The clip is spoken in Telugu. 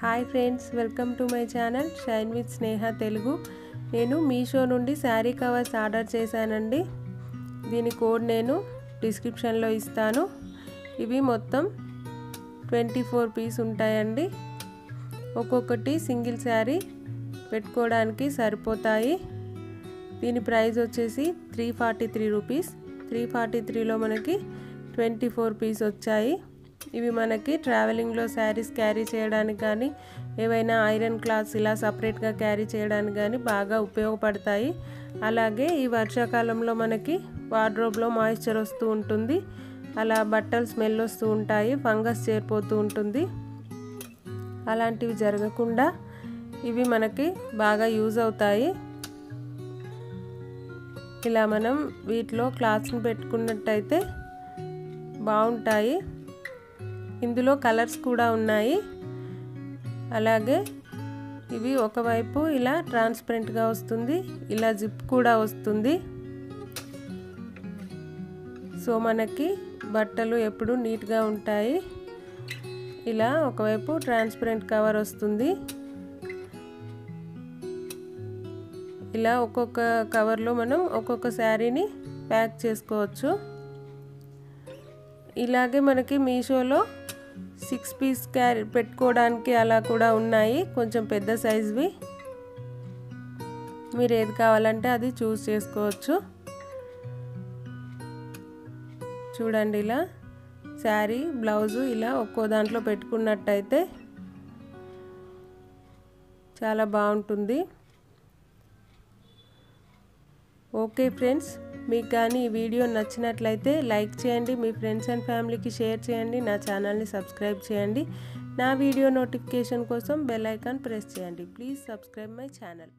Hi friends welcome to my channel shine with Sneha Telugu. నేను మీషో నుండి శారీ కవర్స్ ఆర్డర్ చేశానండి. దీని కోడ్ నేను డిస్క్రిప్షన్లో ఇస్తాను. ఇవి మొత్తం ట్వంటీ ఫోర్ పీస్ ఉంటాయండి. ఒక్కొక్కటి సింగిల్ శారీ పెట్టుకోవడానికి సరిపోతాయి. దీని ప్రైస్ వచ్చేసి three forty three rupees. Three forty త్రీలో మనకి ట్వంటీ ఫోర్ పీస్ వచ్చాయి. ఇవి మనకి ట్రావెలింగ్లో శారీస్ క్యారీ చేయడానికి కానీ ఏవైనా ఐరన్ క్లాత్స్ ఇలా సపరేట్గా క్యారీ చేయడానికి కానీ బాగా ఉపయోగపడతాయి. అలాగే ఈ వర్షాకాలంలో మనకి వార్డ్రోబ్లో మాయిశ్చర్ వస్తూ ఉంటుంది. అలా బట్టలు స్మెల్ వస్తూ ఉంటాయి ఫంగస్ చేరిపోతూ ఉంటుంది. అలాంటివి జరగకుండా ఇవి మనకి బాగా యూజ్ అవుతాయి. ఇలా మనం వీటిలో క్లాత్స్ని పెట్టుకున్నట్టయితే బాగుంటాయి. ఇందులో కలర్స్ కూడా ఉన్నాయి. అలాగే ఇవి ఒకవైపు ఇలా ట్రాన్స్పరెంట్గా వస్తుంది ఇలా జిప్ కూడా వస్తుంది. సో మనకి బట్టలు ఎప్పుడు నీట్గా ఉంటాయి. ఇలా ఒకవైపు ట్రాన్స్పరెంట్ కవర్ వస్తుంది. ఇలా ఒక్కొక్క కవర్లో మనం ఒక్కొక్క శారీని ప్యాక్ చేసుకోవచ్చు. ఇలాగే మనకి మీషోలో సిక్స్ పీస్ క్యారీ పెట్టుకోవడానికి అలా కూడా ఉన్నాయి. కొంచెం పెద్ద సైజువి. మీరు ఏది కావాలంటే అది చూస్ చేసుకోవచ్చు. చూడండి ఇలా. శారీ బ్లౌజు ఇలా ఒక్కో దాంట్లో పెట్టుకున్నట్టయితే చాలా బాగుంటుంది. Okay friends. మీకు కానీ ఈ వీడియో నచ్చినట్లయితే లైక్ చేయండి మీ ఫ్రెండ్స్ అండ్ ఫ్యామిలీకి షేర్ చేయండి నా ఛానల్ని సబ్స్క్రైబ్ చేయండి. నా వీడియో నోటిఫికేషన్ కోసం బెల్ ఐకాన్ ప్రెస్ చేయండి. Please subscribe my channel.